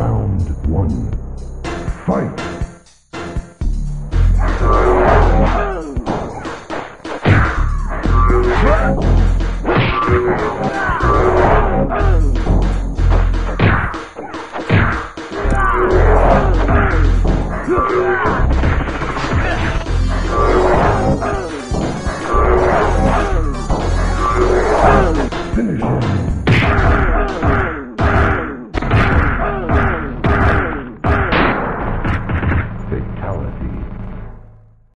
Round one. Fight! finish.